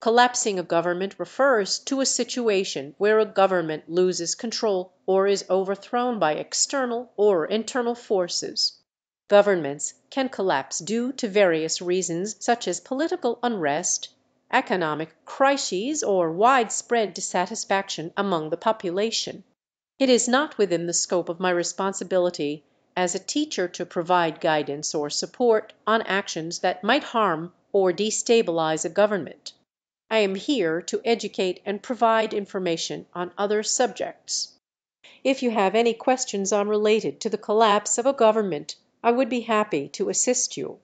Collapsing a government refers to a situation where a government loses control or is overthrown by external or internal forces. Governments can collapse due to various reasons such as political unrest, economic crises, or widespread dissatisfaction among the population. It is not within the scope of my responsibility as a teacher to provide guidance or support on actions that might harm or destabilize a government. I am here to educate and provide information on other subjects. If you have any questions unrelated to the collapse of a government I would be happy to assist you.